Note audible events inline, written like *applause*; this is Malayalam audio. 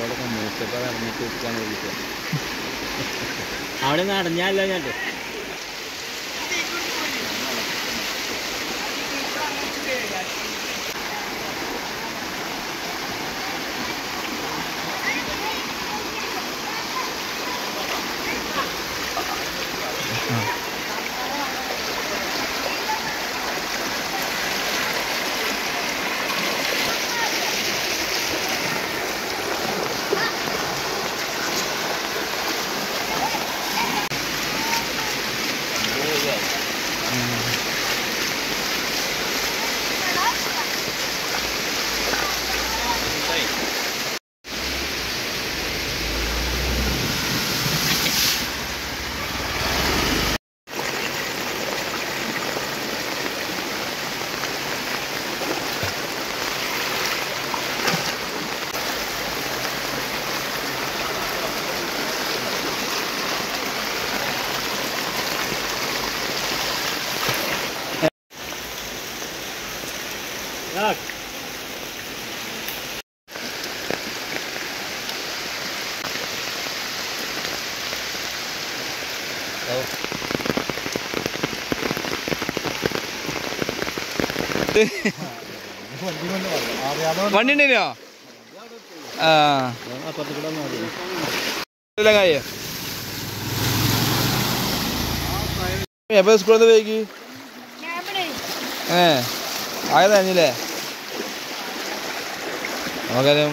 കോഴിക്കോടൊക്കെ മൂത്തപ്പോൾ നടന്നിട്ട് വെക്കാൻ വേണ്ടിയിട്ട്. അവിടെ നടഞ്ഞല്ലോ ഞാൻ. *laughs* വണ്ടി ഉണ്ടോ ആ. കാര്യം എപ്പോ സ്കൂളിൽ നിന്ന് പോയി ഏ. ആയതല്ലേ നമുക്കറിയാം